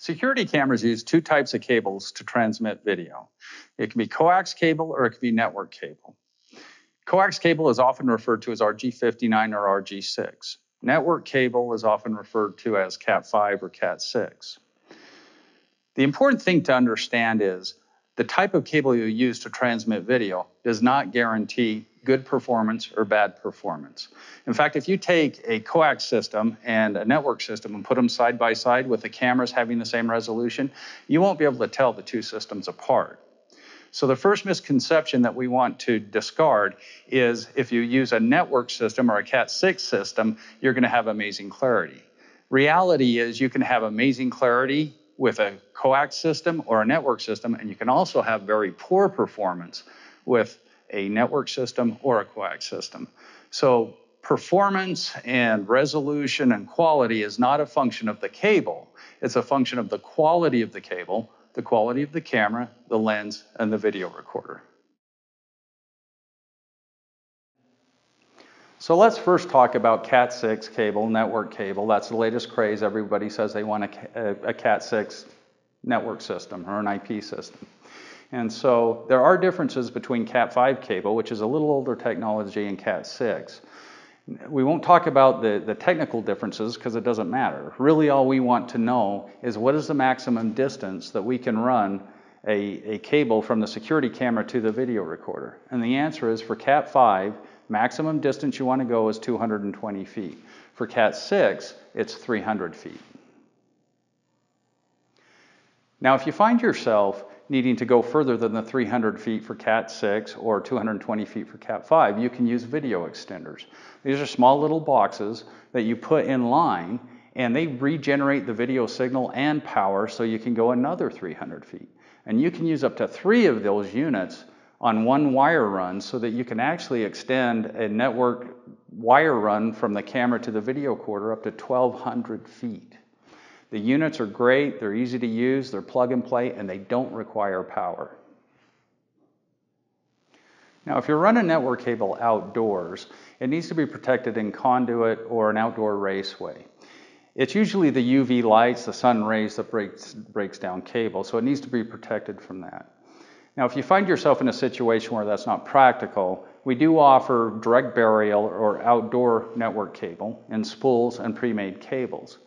Security cameras use two types of cables to transmit video. It can be coax cable or it can be network cable. Coax cable is often referred to as RG59 or RG6. Network cable is often referred to as Cat5 or Cat6. The important thing to understand is the type of cable you use to transmit video does not guarantee good performance or bad performance. In fact, if you take a coax system and a network system and put them side by side with the cameras having the same resolution, you won't be able to tell the two systems apart. So the first misconception that we want to discard is if you use a network system or a Cat6 system, you're going to have amazing clarity. Reality is you can have amazing clarity with a coax system or a network system, and you can also have very poor performance with a network system or a coax system. So performance and resolution and quality is not a function of the cable. It's a function of the quality of the cable, the quality of the camera, the lens, and the video recorder. So let's first talk about Cat6 cable, network cable. That's the latest craze. Everybody says they want a, a Cat6 network system or an IP system. And so there are differences between Cat5 cable, which is a little older technology, and Cat6. We won't talk about the, the technical differences because it doesn't matter. Really, all we want to know is what is the maximum distance that we can run a, a cable from the security camera to the video recorder. And the answer is for Cat5, maximum distance you want to go is 220 feet. For Cat6, it's 300 feet. Now, if you find yourself needing to go further than the 300 feet for Cat 6 or 220 feet for Cat 5, you can use video extenders. These are small little boxes that you put in line and they regenerate the video signal and power so you can go another 300 feet. And you can use up to three of those units on one wire run so that you can actually extend a network wire run from the camera to the video recorder up to 1,200 feet. The units are great, they're easy to use, they're plug and play, and they don't require power. Now, if you're running network cable outdoors, it needs to be protected in conduit or an outdoor raceway. It's usually the UV lights, the sun rays that breaks, breaks down cable, so it needs to be protected from that. Now, if you find yourself in a situation where that's not practical, we do offer direct burial or outdoor network cable in spools and pre-made cables.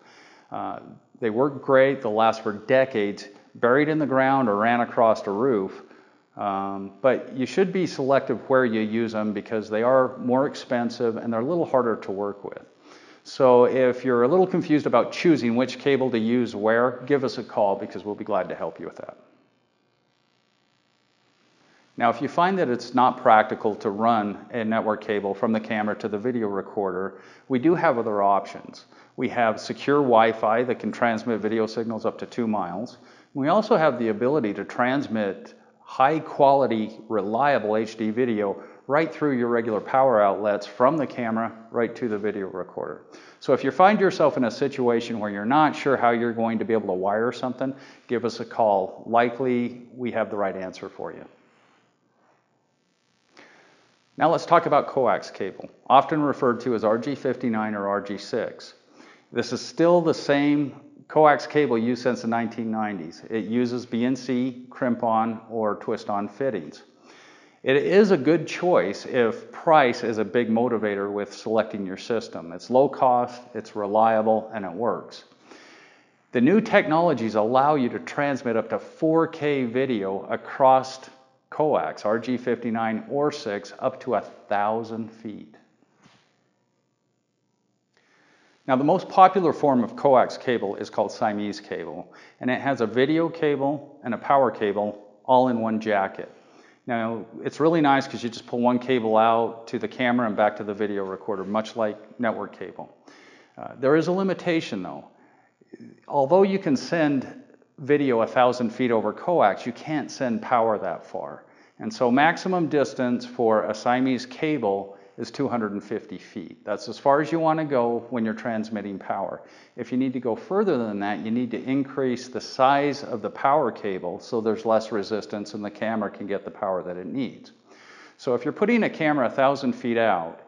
Uh, they work great, they'll last for decades, buried in the ground or ran across a roof. Um, but you should be selective where you use them because they are more expensive and they're a little harder to work with. So if you're a little confused about choosing which cable to use where, give us a call because we'll be glad to help you with that. Now, if you find that it's not practical to run a network cable from the camera to the video recorder, we do have other options. We have secure Wi-Fi that can transmit video signals up to two miles. We also have the ability to transmit high quality, reliable HD video right through your regular power outlets from the camera right to the video recorder. So if you find yourself in a situation where you're not sure how you're going to be able to wire something, give us a call. Likely we have the right answer for you. Now let's talk about coax cable, often referred to as RG59 or RG6. This is still the same coax cable used since the 1990s. It uses BNC, crimp-on, or twist-on fittings. It is a good choice if price is a big motivator with selecting your system. It's low cost, it's reliable, and it works. The new technologies allow you to transmit up to 4K video across coax, RG59 or 6, up to 1,000 feet. Now, the most popular form of coax cable is called Siamese cable, and it has a video cable and a power cable all in one jacket. Now, it's really nice because you just pull one cable out to the camera and back to the video recorder, much like network cable. Uh, there is a limitation though. Although you can send video a thousand feet over coax, you can't send power that far. And so maximum distance for a Siamese cable is 250 feet. That's as far as you want to go when you're transmitting power. If you need to go further than that, you need to increase the size of the power cable so there's less resistance and the camera can get the power that it needs. So if you're putting a camera 1,000 feet out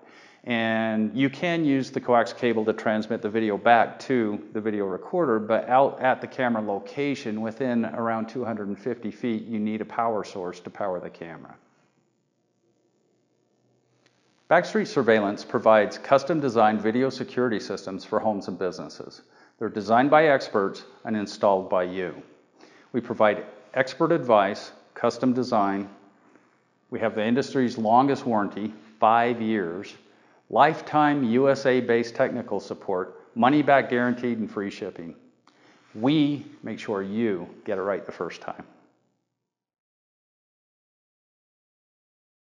And you can use the coax cable to transmit the video back to the video recorder, but out at the camera location, within around 250 feet, you need a power source to power the camera. Backstreet Surveillance provides custom designed video security systems for homes and businesses. They're designed by experts and installed by you. We provide expert advice, custom design. We have the industry's longest warranty, five years, lifetime USA based technical support, money back guaranteed, and free shipping. We make sure you get it right the first time.